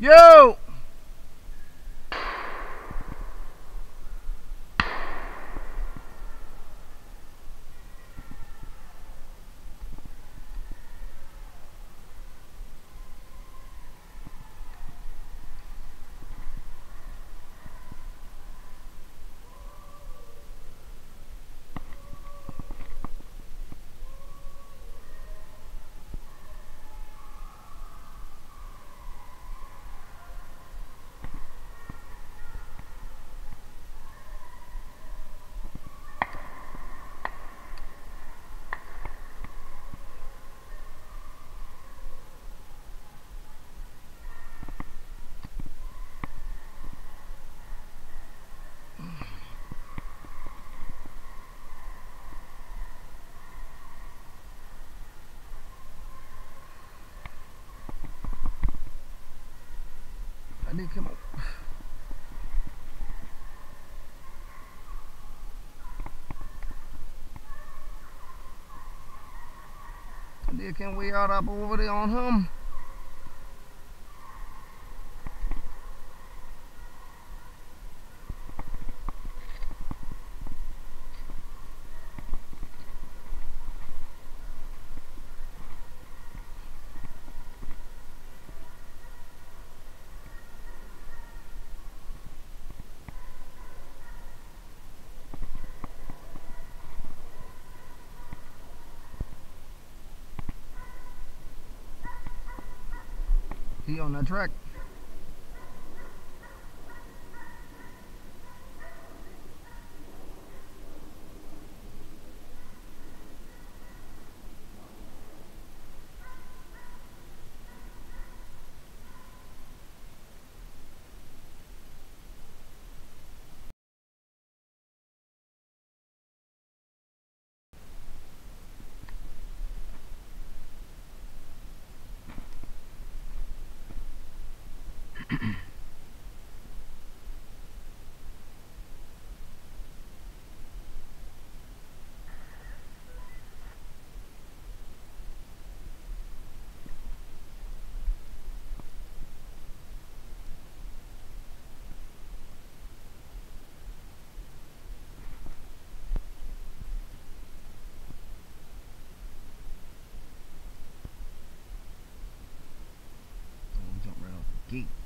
Yo! I need to come up. Vi göra på det on him. On that track. Jump